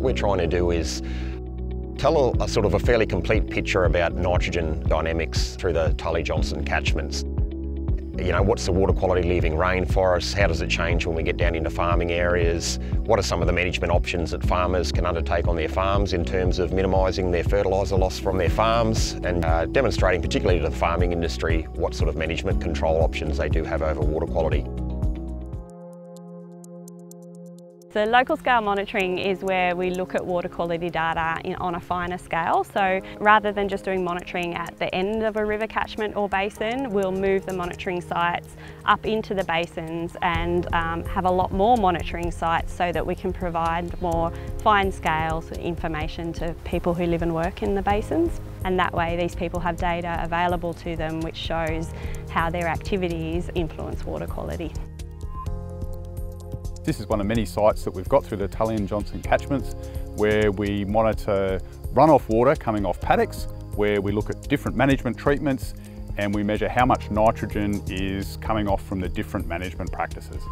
we're trying to do is tell a, a sort of a fairly complete picture about nitrogen dynamics through the Tully Johnstone catchments. You know, what's the water quality leaving rainforests? How does it change when we get down into farming areas? What are some of the management options that farmers can undertake on their farms in terms of minimising their fertiliser loss from their farms and uh, demonstrating particularly to the farming industry what sort of management control options they do have over water quality. So local scale monitoring is where we look at water quality data in, on a finer scale. So rather than just doing monitoring at the end of a river catchment or basin, we'll move the monitoring sites up into the basins and um, have a lot more monitoring sites so that we can provide more fine scale information to people who live and work in the basins. And that way these people have data available to them which shows how their activities influence water quality. This is one of many sites that we've got through the Tully and Johnstone catchments where we monitor runoff water coming off paddocks, where we look at different management treatments and we measure how much nitrogen is coming off from the different management practices.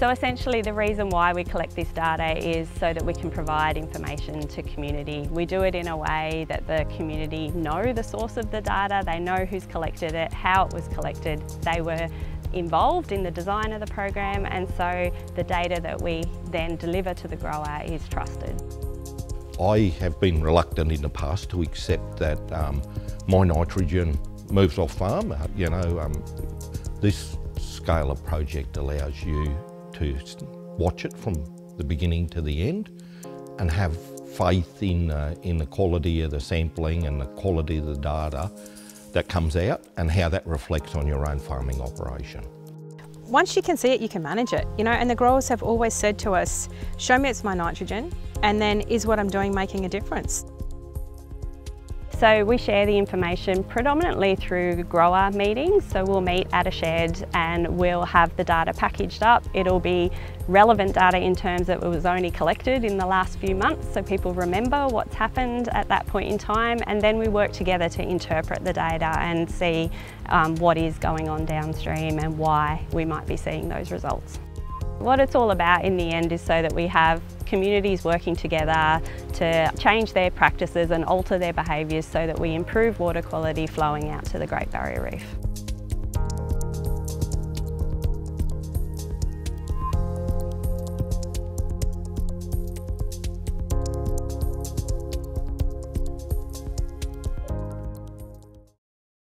So essentially the reason why we collect this data is so that we can provide information to community. We do it in a way that the community know the source of the data, they know who's collected it, how it was collected, they were involved in the design of the program and so the data that we then deliver to the grower is trusted. I have been reluctant in the past to accept that um, my nitrogen moves off farm. Uh, you know, um, this scale of project allows you to watch it from the beginning to the end and have faith in, uh, in the quality of the sampling and the quality of the data that comes out and how that reflects on your own farming operation. Once you can see it, you can manage it, you know, and the growers have always said to us, show me it's my nitrogen, and then is what I'm doing making a difference? So we share the information predominantly through grower meetings. So we'll meet at a shed and we'll have the data packaged up. It'll be relevant data in terms that it was only collected in the last few months so people remember what's happened at that point in time and then we work together to interpret the data and see um, what is going on downstream and why we might be seeing those results. What it's all about in the end is so that we have communities working together to change their practices and alter their behaviours so that we improve water quality flowing out to the Great Barrier Reef.